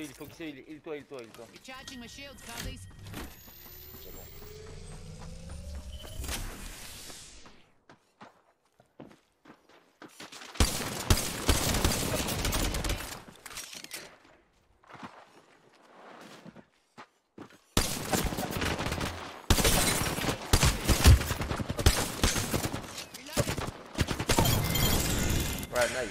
heal, faut qu'il se heal. Heal-toi, heal-toi, heal-toi. Recharging my shields, Cuzzies. C'est bon. Right, nice.